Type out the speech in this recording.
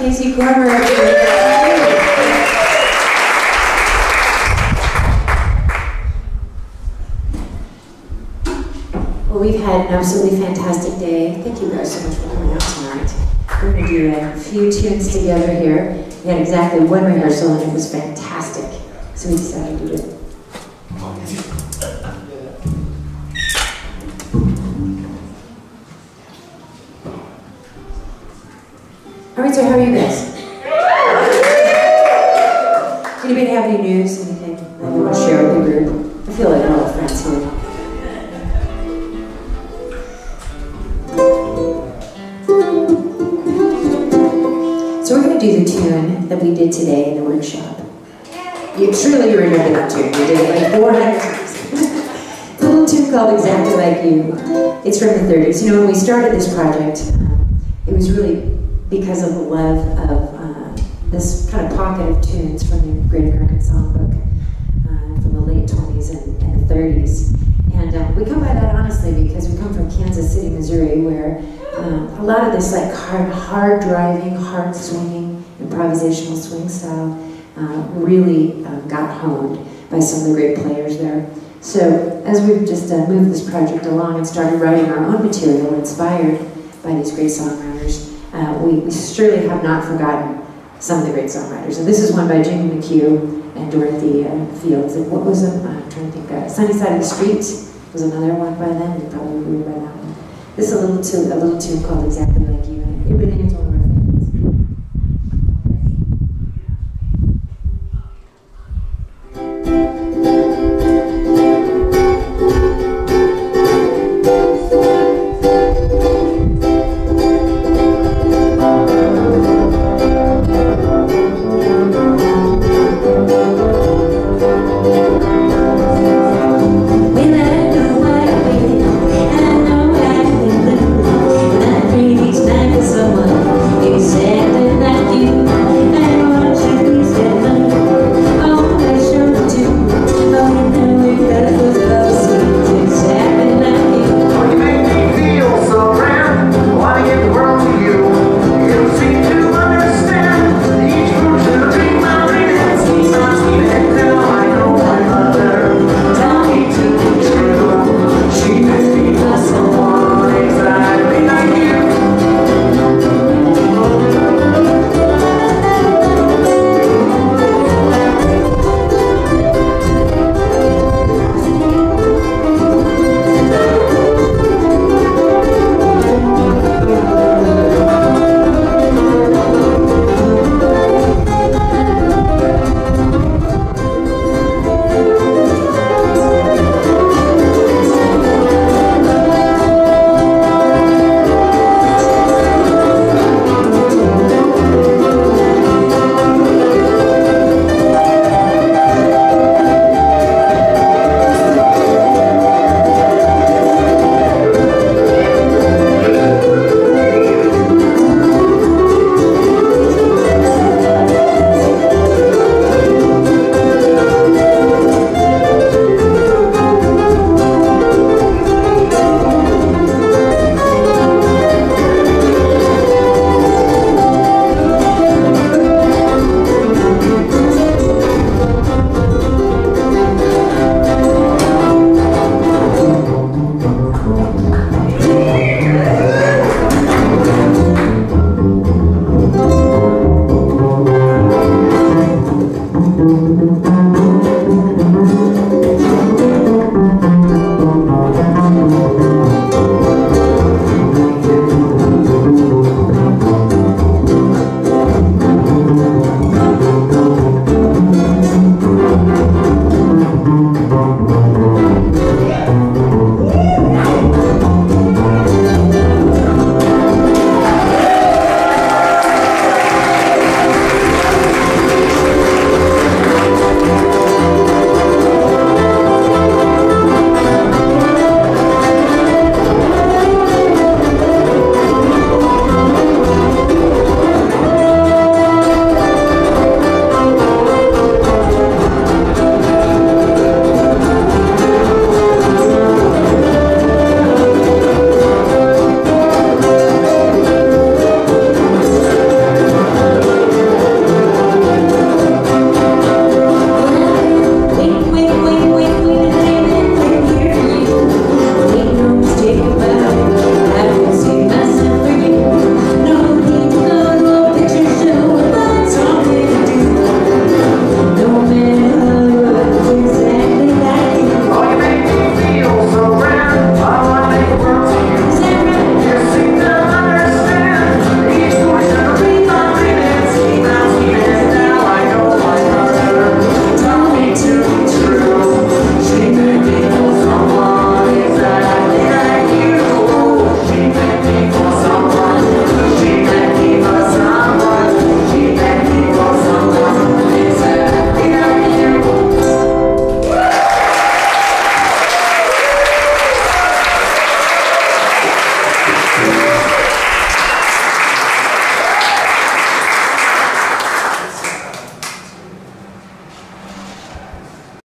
Casey everybody. Well, we've had an absolutely fantastic day. Thank you guys so much for coming out tonight. We're going to do a few tunes together here. We had exactly one rehearsal and it was fantastic. So we decided to do it. So how are you guys? Anybody have any news, anything you want to share with the group? I feel like we're all friends here. So we're going to do the tune that we did today in the workshop. You truly remember that tune. We did it like 400 times. little tune called Exactly Like You. It's from the 30s. You know, when we started this project, it was really because of the love of uh, this kind of pocket of tunes from the Great American Songbook uh, from the late 20s and, and the 30s. And uh, we come by that honestly because we come from Kansas City, Missouri, where um, a lot of this like hard, hard driving, hard swinging, improvisational swing style uh, really um, got honed by some of the great players there. So as we've just uh, moved this project along and started writing our own material inspired by these great songwriters, uh, we, we surely have not forgotten some of the great songwriters. And this is one by Jimmy McHugh and Dorothy uh, Fields. And what was it? I'm trying to think. Uh, Sunny Side of the Street was another one by then. You probably remember that one. This is a little tune, a little tune called Exactly Like You.